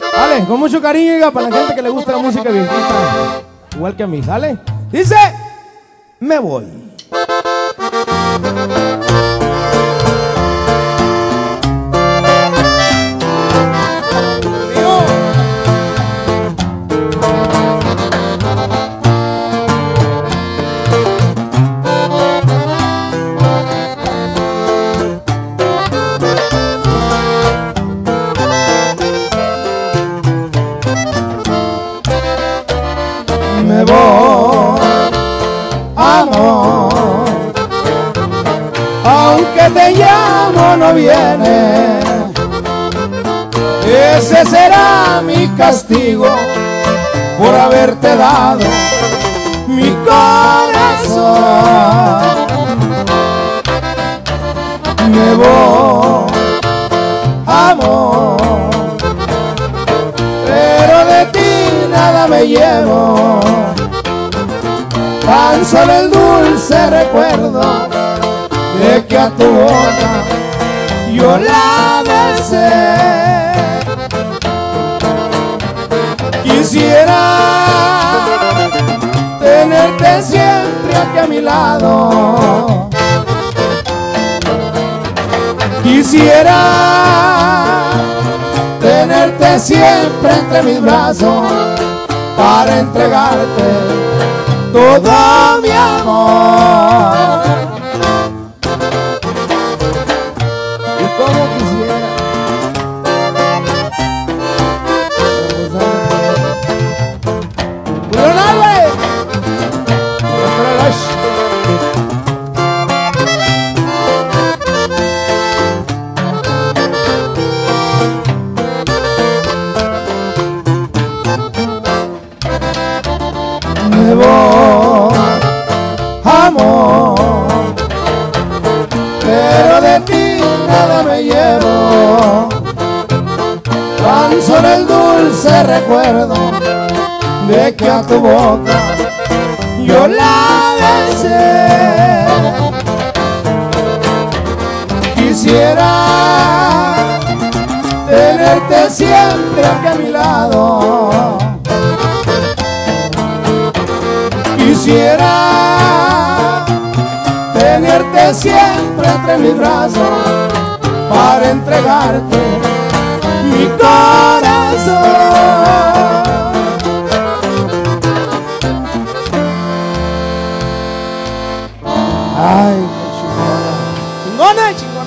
Vale, con mucho cariño, para la gente que le gusta la música viejita. Igual que a mí, ¿sale? Dice, me voy. Me voy, amor. Aunque te llamo no vienes, ese será mi castigo por haberte dado mi corazón. Me voy, llevo. Tan solo el dulce recuerdo de que a tu boca yo la besé. Quisiera tenerte siempre aquí a mi lado. Quisiera tenerte siempre entre mis brazos para entregarte todo mi amor. Y como quisiera. Amor, pero de ti nada me llevo, tan solo el dulce recuerdo de que a tu boca yo la besé. Quisiera tenerte siempre aquí a mi lado Quisiera tenerte siempre entre mis brazos para entregarte mi corazón. Ay, chingona. Chingona.